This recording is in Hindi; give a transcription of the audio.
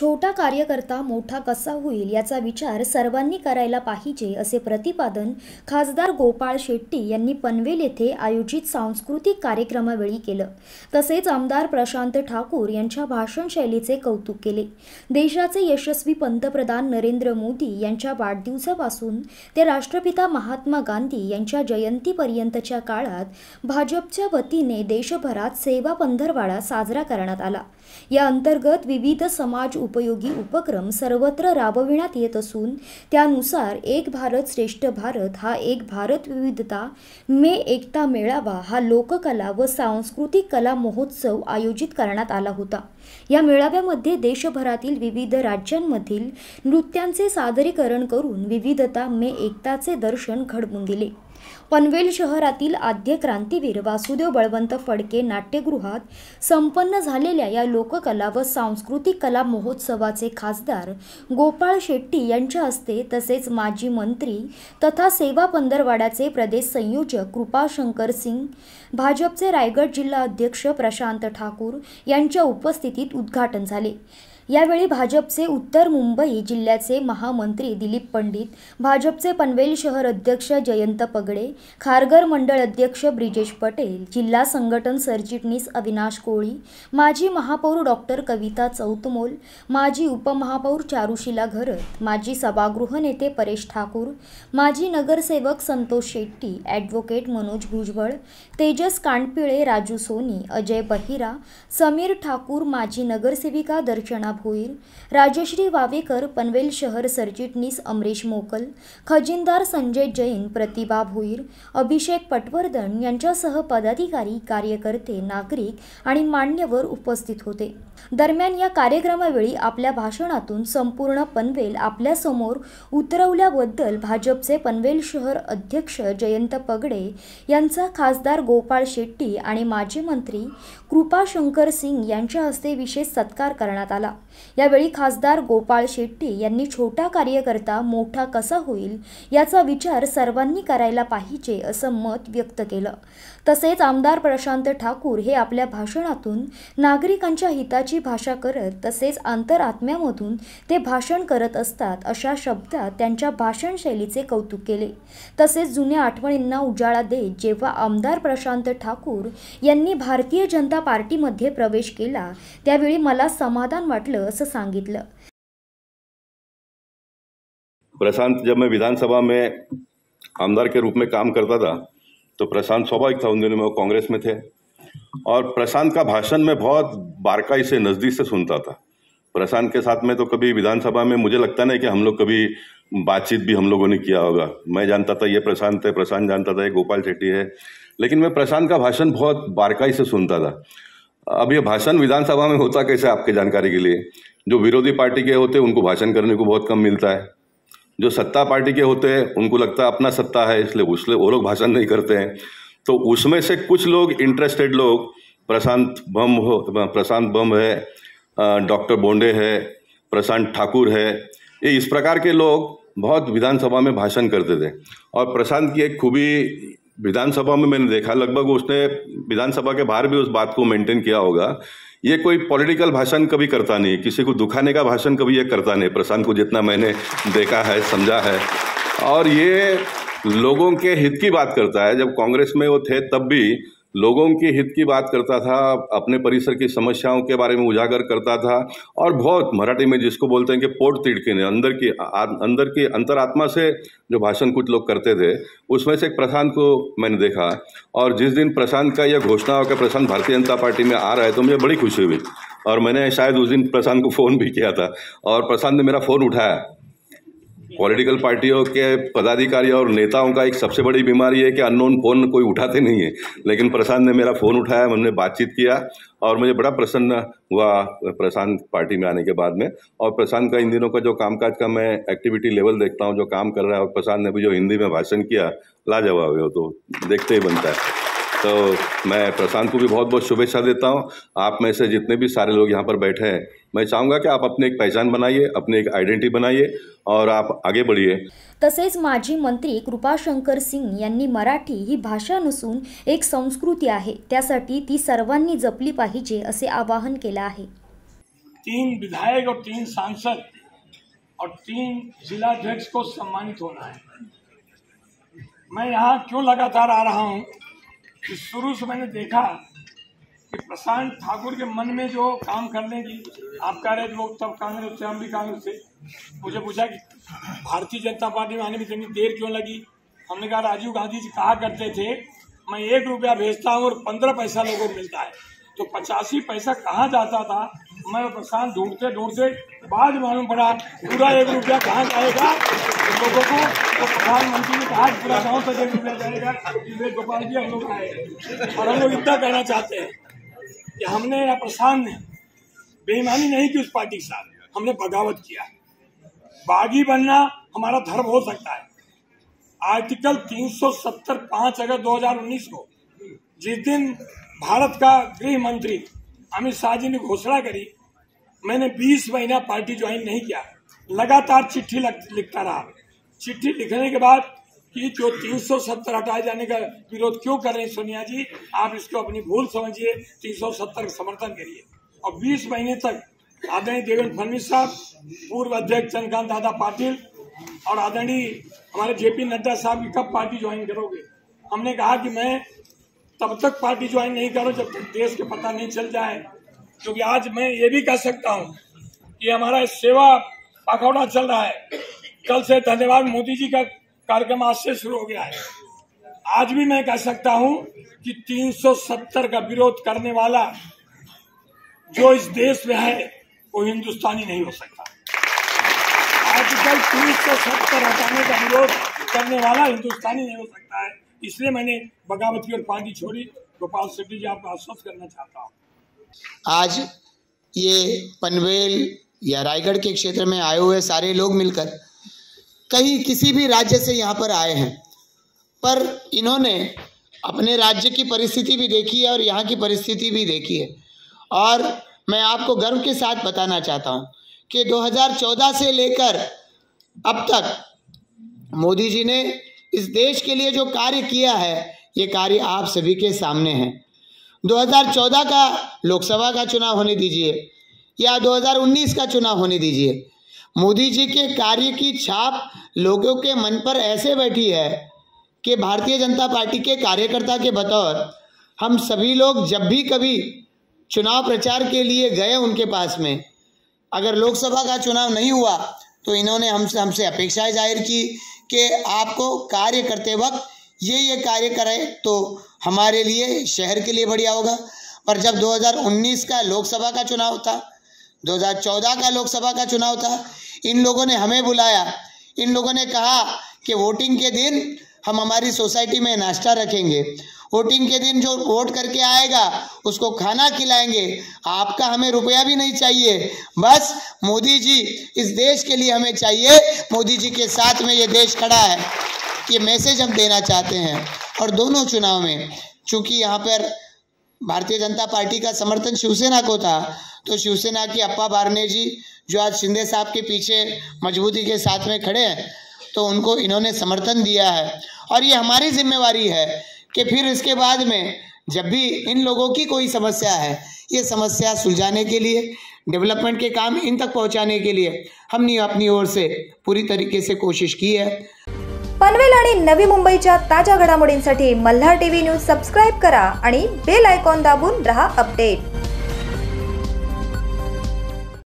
छोटा कार्यकर्ता मोठा कसा होईल याचा विचार सर्वांनी करायला पाहिजे असे प्रतिपादन खासदार गोपाळ शेट्टी यांनी पनवेल येथे आयोजित सांस्कृतिक कार्यक्रमावेळी केलं. तसेच आमदार प्रशांत ठाकूर यांच्या भाषणशैलीचे कौतुक केले. देशाचे यशस्वी पंतप्रधान नरेंद्र मोदी यांच्या वाढदिवसापासून ते राष्ट्रपिता महात्मा गांधी यांच्या जयंतीपर्यंतच्या काळात भाजपच्या वतीने देशभरात सेवा पंधरवाडा साजरा करण्यात आला. या अंतर्गत विविध समाज उपयोगी उपक्रम सर्वत्र राबविण्यात येत असून त्यानुसार एक भारत श्रेष्ठ भारत हा एक भारत विविधता मे एकता मेळावा हा लोककला व सांस्कृतिक कला महोत्सव आयोजित करण्यात आला होता. या मेळाव्यामध्ये देशभरातील विविध राज्यांमधील नृत्यांचे सादरीकरण करून विविधता मे एकताचे दर्शन घडवून दिले. पनवेल शहरातील आद्य क्रांतीवीर वासुदेव बळवंत फडके नाट्यगृहात संपन्न झालेल्या या लोककला व सांस्कृतिक कला महोत्सवाचे खासदार गोपाळ शेट्टी यांच्या हस्ते तसेच माजी मंत्री तथा सेवा पंधरवाड्याचे प्रदेश संयोजक कृपाशंकर सिंग भाजपचे रायगड जिल्हा अध्यक्ष प्रशांत ठाकूर यांच्या उपस्थितीत उद्घाटन झाले. यावेळी भाजपचे उत्तर मुंबई जिल्ह्याचे महामंत्री दिलीप पंडित भाजपचे पनवेल शहर अध्यक्ष जयंत पगडे खारघर मंडळ अध्यक्ष ब्रिजेश पटेल जिल्हा संघटन सरचिटणीस अविनाश कोळी माजी महापौर डॉक्टर कविता चौतमोल माजी उपमहापौर चारुशिला घरत माजी सभागृह नेते परेश ठाकूर माजी नगरसेवक संतोष शेट्टी ॲडव्होकेट मनोज भुजबळ तेजस कांडपिळे राजू सोनी अजय बहिरा समीर ठाकूर माजी नगरसेविका दर्शना भोईर राजश्री वावेकर पनवेल शहर सरचिटणीस अमरीश मोकल खजिनदार संजय जैन प्रतिभा भोईर अभिषेक पटवर्धन यांच्यासह पदाधिकारी कार्यकर्ते नागरिक आणि मान्यवर उपस्थित होते. दरम्यान या कार्यक्रमावेळी आपल्या भाषणातून संपूर्ण पनवेल आपल्यासमोर उतरवल्याबद्दल भाजपचे पनवेल शहर अध्यक्ष जयंत पगडे यांचा खासदार गोपाळ शेट्टी आणि माजी मंत्री कृपाशंकर सिंग यांच्या हस्ते विशेष सत्कार करण्यात आला. यावेळी खासदार गोपाळ शेट्टी यांनी छोटा कार्यकर्ता मोठा कसा होईल याचा विचार सर्वांनी करायला पाहिजे असं मत व्यक्त केलं. तसेच आमदार प्रशांत ठाकूर हे आपल्या भाषणातून नागरिकांच्या हिताची भाषा करत तसेच आंतरात्म्यामधून ते भाषण करत असतात अशा शब्दात त्यांच्या भाषण शैलीचे कौतुक केले. तसेच जुन्या आठवणींना उजाळा देत जेव्हा आमदार प्रशांत ठाकूर यांनी भारतीय जनता पार्टीमध्ये प्रवेश केला त्यावेळी मला समाधान वाटलं असं सांगितलं. प्रशांत जब मैं विधानसभा में आमदार के रूप में काम करता था तो प्रशांत स्वाभाविक था उन दिनों में वो कांग्रेस में थे। और प्रशांत का भाषण मैं बहुत बारकाई से, नज़दीक से सुनता था। प्रशांत के साथ में तो कभी विधानसभा में मुझे लगता नहीं कि हम लोग कभी बातचीत भी हम लोगों ने किया होगा। मैं जानता था ये प्रशांत है, प्रशांत जानता था ये गोपाल शेट्टी है। लेकिन मैं प्रशांत का भाषण बहुत बारकाई से सुनता था। अब ये भाषण विधानसभा में होता कैसे आपके जानकारी के लिए? जो विरोधी पार्टी के होते उनको भाषण करने को बहुत कम मिलता है। जो सत्ता पार्टी के होते हैं, उनको लगता है अपना सत्ता है, इसलिए उसलिए वो लोग भाषण नहीं करते हैं। तो उसमें से कुछ लोग इंटरेस्टेड लोग, प्रशांत बम हो, प्रशांत बम है डॉक्टर बोंडे है, प्रशांत ठाकुर है, ये इस प्रकार के लोग बहुत विधानसभा में भाषण करते थे। और प्रशांत की एक खूबी विधानसभा में मैंने देखा, लगभग उसने विधानसभा के बाहर भी उस बात को मेंटेन किया होगा। ये कोई पॉलिटिकल भाषण कभी करता नहीं, किसी को दुखाने का भाषण कभी ये करता नहीं, प्रशांत को जितना मैंने देखा है, समझा है। और ये लोगों के हित की बात करता है, जब कांग्रेस में वो थे तब भी लोगों के हित की बात करता था, अपने परिसर की समस्याओं के बारे में उजागर करता था और बहुत मराठी में जिसको बोलते हैं कि पोट तिड़के अंदर की अंदर की अंतरात्मा से जो भाषण कुछ लोग करते थे, उसमें से एक प्रशांत को मैंने देखा और जिस दिन प्रशांत का यह घोषणा हो कि प्रशांत भारतीय जनता पार्टी में आ रहा है तो मुझे बड़ी खुशी हुई और मैंने शायद उस दिन प्रशांत को फ़ोन भी किया था और प्रशांत ने मेरा फ़ोन उठाया। पॉलिटिकल पार्टियों के पदाधिकारी और नेताओं का एक सबसे बड़ी बीमारी है कि अननोन फ़ोन कोई उठाते नहीं है। लेकिन प्रशांत ने मेरा फ़ोन उठाया, हमने बातचीत किया और मुझे बड़ा प्रसन्न हुआ प्रशांत पार्टी में आने के बाद में। और प्रशांत का इन दिनों का जो कामकाज का मैं एक्टिविटी लेवल देखता हूँ, जो काम कर रहा है और प्रशांत ने भी जो हिंदी में भाषण किया, लाजवाब है वो तो देखते ही बनता है। तो मैं प्रशांत को भी बहुत बहुत शुभेच्छा देता हूँ। आप में से जितने भी सारे लोग यहाँ पर बैठे हैं मैं चाहूँगा कि आप अपनी एक पहचान बनाइए अपने एक आइडेंटिटी बनाइए और आप आगे बढ़िए। तसेच माजी मंत्री कृपाशंकर सिंग यांनी मराठी ही भाषा नसून एक संस्कृती आहे त्यासाठी ती सर्वांनी जपली पाहिजे असे आवाहन केलं आहे. तीन विधायक और तीन सांसद और तीन जिलाध्यक्ष को सम्मानित होना है। मैं यहाँ क्यों लगातार आ रहा हूँ? कि शुरू से मैंने देखा कि प्रशांत ठाकुर के मन में जो काम करने की आप कह रहे लोग तब कांग्रेस थे हम भी कांग्रेस थे मुझे पूछा कि भारतीय जनता पार्टी में आने में इतनी देर क्यों लगी? हमने कहा, राजीव गांधी जी कहा करते थे, मैं एक रुपया भेजता हूँ और पंद्रह पैसा लोगों को मिलता है। तो पचासी पैसा कहाँ जाता था? मैं वो प्रशांत ढूंढते ढूंढते बाद मालूम पड़ा, पूरा एक रुपया कहाँ जाएगा? लोगों को तो प्रधानमंत्री ने कहा, पूरा गाँव तक एक रुपया जाएगा। गोपाल जी हम लोग आए और हम लोग इतना कहना चाहते हैं कि हमने या प्रशांत ने बेईमानी नहीं की उस पार्टी के साथ। हमने बगावत किया। बागी बनना हमारा धर्म हो सकता है। आर्टिकल 370 पाँच अगस्त 2019 को जिस दिन भारत का गृह मंत्री अमित शाह जी ने घोषणा करी, मैंने 20 महीना पार्टी ज्वाइन नहीं किया। लगातार चिट्ठी लिखता रहा। चिट्ठी लिखने के बाद कि जो 370 हटाए जाने का विरोध क्यों कर रहे हैं सोनिया जी, आप इसको अपनी भूल समझिए 370 का समर्थन करिए। और 20 महीने तक आदरणीय देवेंद्र फडणवीस साहब, पूर्व अध्यक्ष चंद्रकांत दादा पाटिल और आदरणीय हमारे जेपी नड्डा साहब की कब पार्टी ज्वाइन करोगे? हमने कहा कि मैं तब तक पार्टी ज्वाइन नहीं करो जब तक देश के पता नहीं चल जाए। क्योंकि आज मैं ये भी कह सकता हूँ कि हमारा सेवा पखौड़ा चल रहा है। कल से धन्यवाद मोदी जी का कार्यक्रम आज से शुरू हो गया है। आज भी मैं कह सकता हूँ कि 370 का विरोध करने वाला जो इस देश में है, वो हिंदुस्तानी नहीं हो सकता। सौ सत्तर हटाने का विरोध करने वाला हिंदुस्तानी नहीं हो सकता है। इसलिए मैंने बगावत की और पार्टी छोड़ी। गोपाल शेट्टी जी, आपको आश्वस्त करना चाहता हूँ। आज ये पनवेल या रायगढ़ के क्षेत्र में आए हुए सारे लोग मिलकर कहीं किसी भी राज्य से यहाँ पर आए हैं, पर इन्होंने अपने राज्य की परिस्थिति भी देखी है और यहाँ की परिस्थिति भी देखी है। और मैं आपको गर्व के साथ बताना चाहता हूँ कि 2014 से लेकर अब तक मोदी जी ने इस देश के लिए जो कार्य किया है, ये कार्य आप सभी के सामने है। 2014 का लोकसभा का चुनाव होने दीजिए या 2019 का चुनाव होने दीजिए। मोदी जी के कार्य की छाप लोगों के मन पर ऐसे बैठी है कि भारतीय जनता पार्टी के कार्यकर्ता के बतौर हम सभी लोग जब भी कभी चुनाव प्रचार के लिए गए उनके पास में, अगर लोकसभा का चुनाव नहीं हुआ तो इन्होंने हमसे हमसे अपेक्षाएँ ज़ाहिर की कि आपको कार्य करते वक्त ये ये कार्य करें तो हमारे लिए शहर के लिए बढ़िया होगा। पर जब 2019 का लोकसभा का चुनाव था 2014 का लोकसभा का चुनाव था, इन लोगों ने हमें बुलाया। इन लोगों ने कहा कि वोटिंग के दिन हम हमारी सोसाइटी में नाश्ता रखेंगे। वोटिंग के दिन जो वोट करके आएगा, उसको खाना खिलाएँगे। आपका हमें रुपया भी नहीं चाहिए। बस मोदी जी, इस देश के लिए हमें चाहिए। मोदी जी के साथ में ये देश खड़ा है। ये मैसेज हम देना चाहते हैं। और दोनों चुनाव में, चूँकि यहाँ पर भारतीय जनता पार्टी का समर्थन शिवसेना को था तो शिवसेना की अप्पा बारने जी, जो आज शिंदे साहब के पीछे मजबूती के साथ में खड़े हैं तो उनको इन्होंने समर्थन दिया है। और ये हमारी जिम्मेवारी है कि फिर इसके बाद में जब भी इन लोगों की कोई समस्या है, ये समस्या सुलझाने के लिए, डेवलपमेंट के काम इन तक पहुँचाने के लिए हमने अपनी ओर से पूरी तरीके से कोशिश की है। पनवेल नवी मुंबईच्या ताज्या घडामोडींसाठी मल्हार टीव्ही न्यूज़ सबस्क्राईब करा बेल आयकॉन दाबून रहा अपडेट.